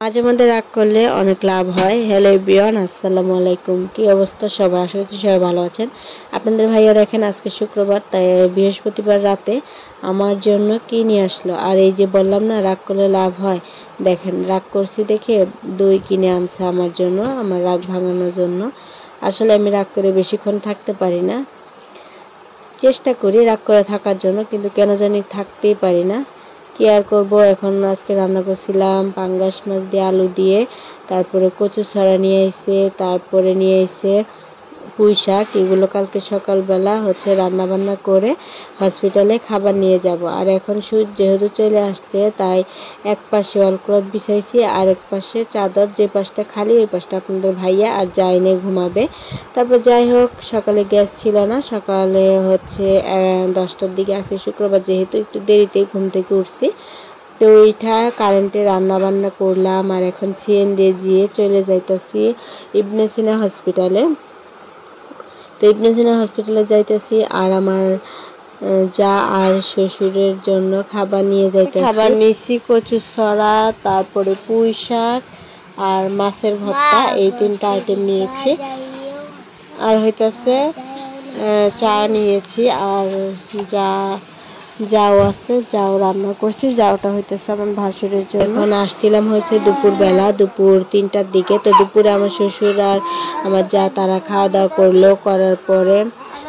মাঝে মধ্যে রাগ করলে অনেক লাভ হয়। হ্যালো বিয়ন আসসালামু আলাইকুম। কি অবস্থা সবাই আশা করছি সবাই ভালো আছেন। আপনাদের ভাইয়া দেখেন, আজকে শুক্রবার, তাই বৃহস্পতিবার রাতে আমার জন্য কি নিয়ে আসলো? আর এই যে বললাম না, রাগ করলে লাভ হয়। দেখেন, রাগ করছি দেখে দই কিনে আনছে আমার জন্য, আমার রাগ ভাঙানোর জন্য। আসলে আমি রাগ করে বেশিক্ষণ থাকতে পারি না। চেষ্টা করি রাগ করে থাকার জন্য, কিন্তু কেন জানি থাকতেই পারি না। কি আর করব? এখন আজকে রান্না করছিলাম পাঙ্গাস মাছ দিয়ে আলু দিয়ে, তারপরে কচু ছড়া নিয়ে এসে তারপরে নিয়ে এসে পুঁই শাক এগুলো কালকে সকালবেলা হচ্ছে রান্না বান্না করে হসপিটালে খাবার নিয়ে যাব। আর এখন সূর্য যেহেতু চলে আসছে, তাই এক পাশে অলক্রত বিছাইছি, আর এক পাশে চাদর যে পাশটা খালি, ওই পাশটা আপনাদের ভাইয়া আর যাইনে ঘুমাবে। তারপর যাই হোক, সকালে গ্যাস ছিল না, সকালে হচ্ছে দশটার দিকে আজকে শুক্রবার যেহেতু একটু দেরিতেই ঘুম থেকে উঠছি, তো ওইটা কারেন্টে রান্না বান্না করলাম, আর এখন সিএনডি দিয়ে দিয়ে চলে যাইতেছি ইবনে সিনা হসপিটালে। তো ইবনে সিনা হসপিটালে যাইতেছি আর আমার যা আর শ্বশুরের জন্য খাবার নিয়ে যাইতে খাবার নিছি কচু সরা তারপরে পুঁই শাক আর মাছের ভর্তা এই তিনটা আইটেম নিয়েছি। আর হইতেছে চা নিয়েছি আর যা যাও আছে, যাও রান্না করছি, যাওটা হইতেছে আমার ভাসুরের জন্য। এখন আসছিলাম হয়েছে দুপুরবেলা, দুপুর তিনটার দিকে। তো দুপুরে আমার শ্বশুর আর আমার যা, তারা খাওয়া দাওয়া করল, করার পরে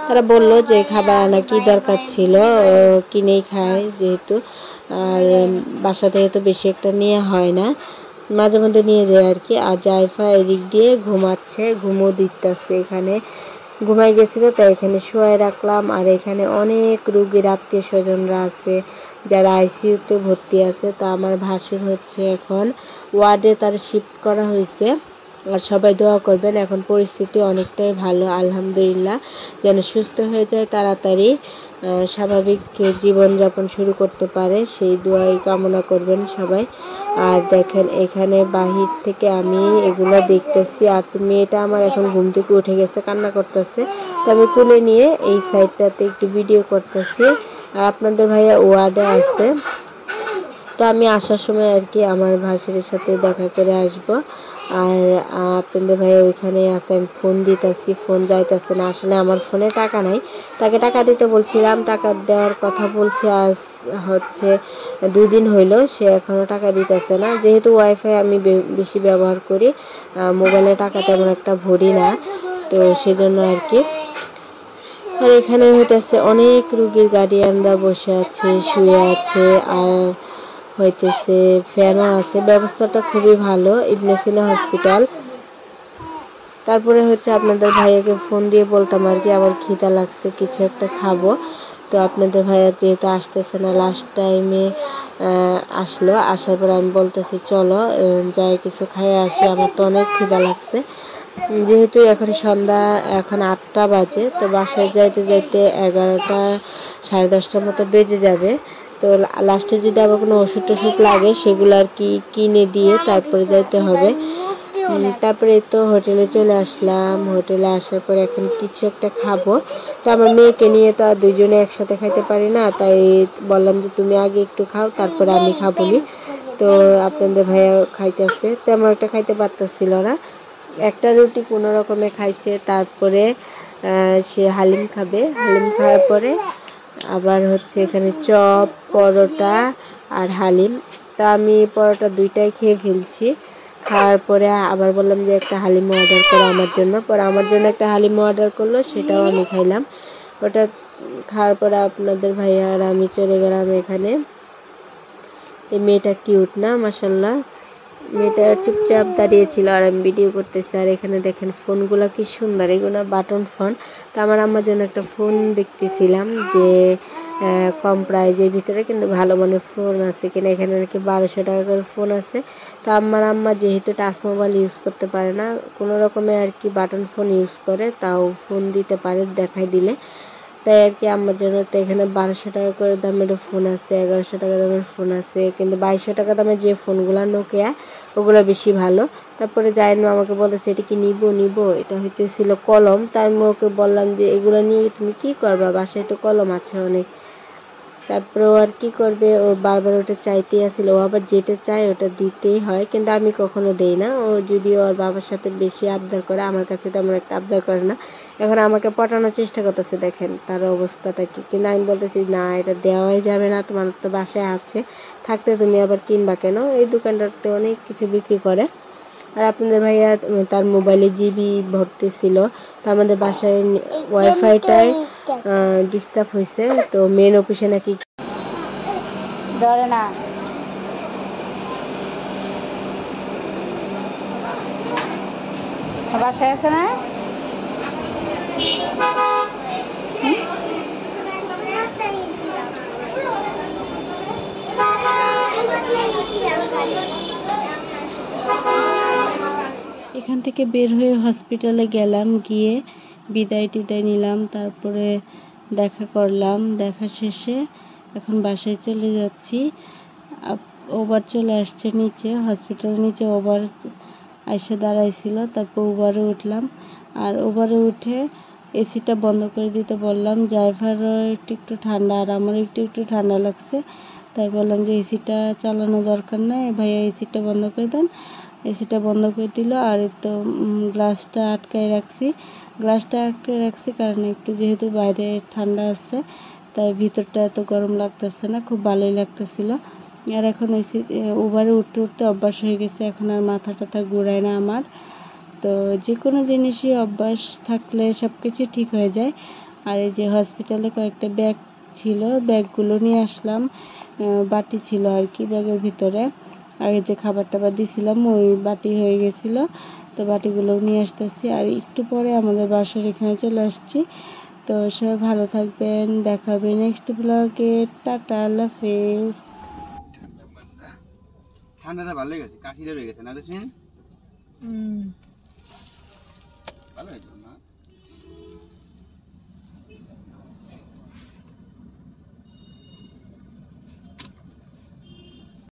তারা বলল যে খাবার আনা কি দরকার ছিল কিনেই খায় যেহেতু। আর বাসা থেকে তো বেশি একটা নিয়ে হয় না। মাঝে মধ্যে নিয়ে যায় আর কি। আর জায়ফা এদিক দিয়ে ঘুমাচ্ছে ঘুমো দিতেছে এখানে। ঘুমাই গেছিল, তাই এখানে শোয়াই রাখলাম। আর এখানে অনেক রুগীর আত্মীয় স্বজনরা আছে, যারা আইসিইউতে ভর্তি আছে। তা আমার ভাসুর হচ্ছে এখন ওয়ার্ডে তার শিফট করা হয়েছে। আর সবাই দোয়া করবেন, এখন পরিস্থিতি অনেকটাই ভালো। আলহামদুলিল্লাহ, যেন সুস্থ হয়ে যায় তাড়াতাড়ি। স্বাভাবিক জীবনযাপন শুরু করতে পারে, সেই দোয়াই কামনা করবেন সবাই। আর দেখেন, এখানে বাহির থেকে আমি এগুলো দেখতেছি। আর মেয়েটা আমার এখন ঘুম থেকে উঠে গেছে, কান্না করতেছে। তবে কুলে নিয়ে এই সাইডটাতে একটু ভিডিও করতেছি। আর আপনাদের ভাইয়া ওয়ার্ডে আছে। তো আমি আসার সময় আর কি আমার ভাসুরের সাথে দেখা করে আসব। আর আপনাদের ভাই ওইখানে আছে, আমি ফোন দিতেছি ফোন যাইতেছে না। আসলে আমার ফোনে টাকা নাই। তাকে টাকা দিতে বলছিলাম, টাকা দেওয়ার কথা বলছে আজ হচ্ছে দুই দিন হইল, সে এখনও টাকা দিতেছে না। যেহেতু ওয়াইফাই আমি বেশি ব্যবহার করি মোবাইলে টাকা তেমন একটা ভরি না, তো সেজন্য আর কি। আর এখানে হইতেছে অনেক রুগীর গার্ডিয়ানরা বসে আছে, শুয়ে আছে, আর হইতেছে ফ্যানও আছে, ব্যবস্থাটা খুবই ভালো ইবনেসিনা হসপিটাল। তারপরে হচ্ছে আপনাদের ভাইয়াকে ফোন দিয়ে বলতাম আর কি, আমার খিদা লাগছে, কিছু একটা খাব। তো আপনাদের ভাইয়া যেহেতু আসতেছে না লাস্ট টাইমে আসলো, আসার পরে আমি বলতেছি, চলো যাই, কিছু খাইয়ে আসি, আমার তো অনেক খিদা লাগছে। যেহেতু এখন সন্ধ্যা, এখন আটটা বাজে, তো বাসায় যাইতে যাইতে এগারোটা, সাড়ে দশটার মতো বেজে যাবে। তো লাস্টে যদি আবার কোনো ওষুধ টষুধ লাগে, সেগুলো আর কি কিনে দিয়ে তারপরে যাইতে হবে। তারপরে তো হোটেলে চলে আসলাম। হোটেলে আসার পর এখন কিছু একটা খাব। তো আমার মেয়েকে নিয়ে তো আর দুজনে একসাথে খাইতে পারি না, তাই বললাম যে তুমি আগে একটু খাও, তারপরে আমি খাব নি তো আপনাদের ভাইয়া খাইতেছে। তেমন একটা খাইতে পারতেছিল না। একটা রুটি কোনো রকমে খাইছে, তারপরে সে হালিম খাবে। হালিম খাওয়ার পরে আবার হচ্ছে এখানে চপ, পরোটা আর হালিম। তা আমি পরোটা দুইটাই খেয়ে ফেলছি। খাওয়ার পরে আবার বললাম যে একটা হালিম অর্ডার করো আমার জন্য। পরে আমার জন্য একটা হালিম অর্ডার করল, সেটাও আমি খাইলাম। ওটা খাওয়ার পরে আপনাদের ভাইয়া আর আমি চলে গেলাম এখানে। এই মেয়েটা কিউট না মাসাল্লাহ মেয়েটা চুপচাপ দাঁড়িয়েছিল আর আমি ভিডিও করতেছি। আর এখানে দেখেন ফোনগুলো কি সুন্দর। এগুলো বাটন ফোন তো আমার আম্মার জন্য একটা ফোন দেখতেছিলাম যে কম প্রাইজের ভিতরে কিন্তু ভালো মানের ফোন আছে কিনা। এখানে নাকি বারোশো টাকা করে ফোন আছে। তো আমার আম্মা যেহেতু টাচ মোবাইল ইউজ করতে পারে না, কোনো রকমে আর কি বাটন ফোন ইউজ করে, তাও ফোন দিতে পারে, দেখাই দিলে। তাই আর কি আমার জন্য তো এখানে বারোশো টাকা করে দামের ফোন আছে, এগারোশো টাকা দামের ফোন আছে, কিন্তু বাইশশো টাকা দামের যে ফোনগুলো নোকিয়া ওগুলো বেশি ভালো। তারপরে জাইনু আমাকে বলতেছে, এটা কি নিব নিব? এটা হচ্ছে ছিল কলম। তাই আমি ওকে বললাম যে, এগুলো নিয়ে তুমি কি করবা? বাসায় তো কলম আছে অনেক। তারপরে ও আর কি করবে? ও বারবার ওটা চাইতেই আসছিল ও আবার যেটা চায় ওটা দিতেই হয়, কিন্তু আমি কখনো দেই না। ও যদি ওর বাবার সাথে বেশি আবদার করে, আমার কাছে তেমন একটা আবদার করে না। এখন আমাকে পটানোর চেষ্টা করতেছে, দেখেন তার অবস্থাটা কি। কিন্তু আমি বলতেছি, না, এটা দেওয়াই যাবে না, তোমার তো বাসায় আছে। থাকতে তুমি আবার কিনবা কেন? এই দোকানটাতে অনেক কিছু বিক্রি করে। আর আপনাদের ভাইয়া তার মোবাইলে জিবি ভর্তি ছিল। তো আমাদের বাসায় ওয়াইফাইটাই ডিস্টার্ব হয়েছে। তো মেন অফিসে নাকি ধরে না। বাসায় আছে না? এখান থেকে বের হয়ে হসপিটালে গেলাম, গিয়ে বিদায় টিদায় নিলাম, তারপরে দেখা করলাম। দেখা শেষে এখন বাসায় চলে যাচ্ছি। ওবার চলে আসছে নিচে হসপিটাল নিচে ওবার এসে দাঁড়াইছিল, তারপর ওভারে উঠলাম। আর ওভারে উঠে এসিটা বন্ধ করে দিতে বললাম ড্রাইভারও একটু একটু ঠান্ডা, আর আমার একটু একটু ঠান্ডা লাগছে। তাই বললাম যে এসিটা চালানো দরকার নাই, ভাইয়া এসিটা বন্ধ করে দেন। এসিটা বন্ধ করে দিল, আর তো গ্লাসটা আটকায় রাখছি। গ্লাসটা আটকায় রাখছি কারণ একটু যেহেতু বাইরে ঠান্ডা আছে, তাই ভিতরটা এত গরম লাগতেছে না, খুব ভালোই লাগতেছিল। আর এখন এসি ওভারে উঠতে উঠতে অভ্যাস হয়ে গেছে, এখন আর মাথা টাথা ঘুরায় না আমার। তো যে কোনো জিনিসই অভ্যাস থাকলে সব কিছু ঠিক হয়ে যায়। আর এই যে হসপিটালে কয়েকটা ব্যাগ ছিল, ব্যাগগুলো নিয়ে আসলাম বাটি ছিল আর কি ব্যাগের ভিতরে। আগে যে খাবার টাবার দিছিলাম ওই বাটি হয়ে গেছিল। তো বাটিগুলো নিয়ে আসতেছি। আর একটু পরে আমাদের বাসার এখানে চলে আসছি। তো সবাই ভালো থাকবেন। দেখা হবে নেক্সট ব্লগে টাটা আল্লাহ হাফেজ। ঠান্ডাটা ভালো লেগেছে কাশিটা রয়ে গেছে। না রেসমিন ভালো হয়েছে?